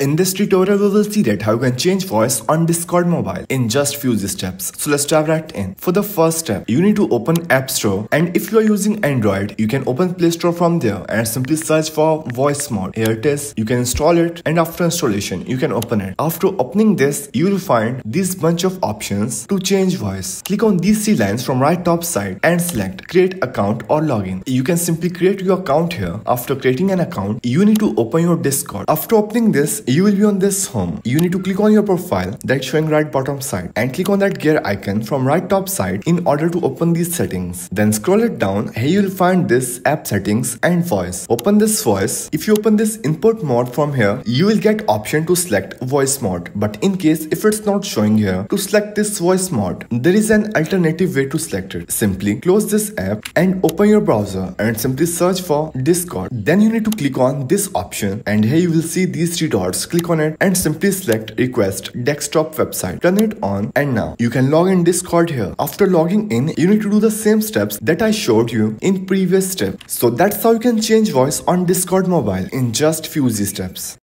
In this tutorial, we will see that how you can change voice on Discord mobile in just few steps. So let's dive right in. For the first step, you need to open App Store and if you are using Android, you can open Play Store from there and simply search for Voicemod. Here it is. You can install it and after installation, you can open it. After opening this, you will find this bunch of options to change voice. Click on these three lines from right top side and select create account or login. You can simply create your account here. After creating an account, you need to open your Discord. After opening this, you will be on this home. You need to click on your profile that's showing right bottom side and click on that gear icon from right top side in order to open these settings. Then scroll it down. Here you will find this app settings and voice. Open this voice. If you open this input mode from here, you will get option to select voice mode. But in case if it's not showing here to select this voice mode, there is an alternative way to select it. Simply close this app and open your browser and simply search for Discord. Then you need to click on this option and here you will see these three dots click on it and simply select request desktop website. Turn it on and now you can log in Discord here. After logging in, you need to do the same steps that I showed you in previous step. So that's how you can change voice on Discord mobile in just few steps.